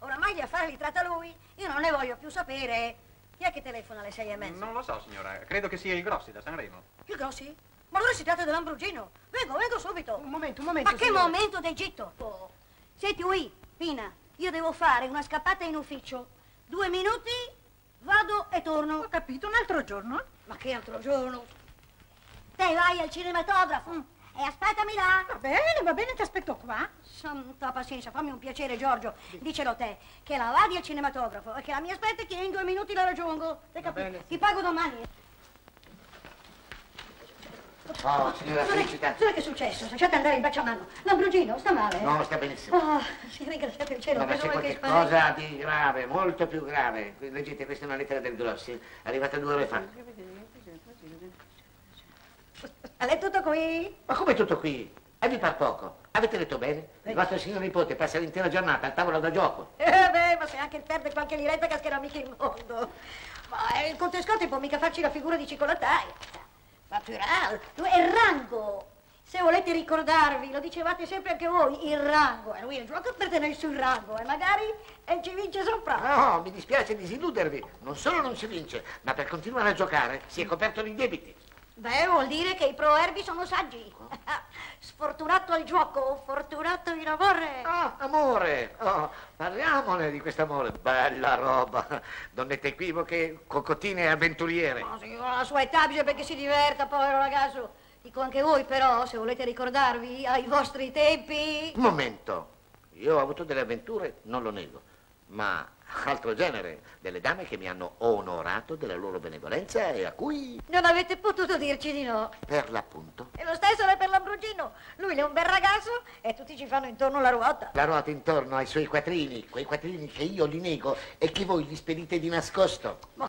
Oramai gli affari li tratta lui, io non ne voglio più sapere. Chi è che telefona alle sei e mezza? Non lo so, signora. Credo che sia il Grossi da Sanremo. Il Grossi? Ma allora si tratta dell'Ambrugino. Vengo, vengo subito. Un momento, un momento. Ma che signora. momento d'Egitto? Oh. Senti, Ui, Pina, io devo fare una scappata in ufficio. Due minuti, vado e torno. Ho capito, un altro giorno. Ma che altro giorno? Te vai al cinematografo e aspettami là. Va bene, va bene, ti aspetto qua. Santa pazienza, fammi un piacere, Giorgio. Dicelo te, che la vadi al cinematografo e che la mia aspetti che in due minuti la raggiungo. Hai capito? bene, Ti pago domani. Oh, signora Cos'è- Felicità. Cos'è che è successo? Lasciate andare il bacio a mano. L'Ambrugino sta male? No, sta benissimo. Ah, sì, ringraziate il cielo. No, ma c'è qualche spari. cosa di grave, molto più grave. Leggete, questa è una lettera del Grossi, è arrivata due ore fa. È tutto qui? Ma come tutto qui? E vi par poco? Avete letto bene? Il vostro signor nipote passa l'intera giornata al tavolo da gioco. Eh beh, ma se anche perde qualche liretta cascherà mica il mondo. Ma eh, il Conte Scotti può mica farci la figura di cioccolataio. Natural, è il rango. Se volete ricordarvi, lo dicevate sempre anche voi, il rango. E lui il gioco pertene sul rango e magari eh, ci vince sopra. No, mi dispiace disilludervi. Non solo non si vince, ma per continuare a giocare si è coperto di debiti. Beh, vuol dire che i proverbi sono saggi. Sfortunato al gioco, fortunato in amore. Ah, amore! Oh, parliamone di quest'amore. Bella roba. Donnette equivoche, cocottine e avventuriere. Ma sì, alla sua età bisogna perché si diverta, povero ragazzo. Dico anche voi però, se volete ricordarvi, ai vostri tempi... Un momento. Io ho avuto delle avventure, non lo nego, ma altro genere, delle dame che mi hanno onorato della loro benevolenza e a cui, Non avete potuto dirci di no. per l'appunto, E lo stesso è per l'Ambrugino. Lui è un bel ragazzo e tutti ci fanno intorno la ruota. la ruota intorno ai suoi quattrini, quei quattrini che io li nego e che voi gli spedite di nascosto. Ma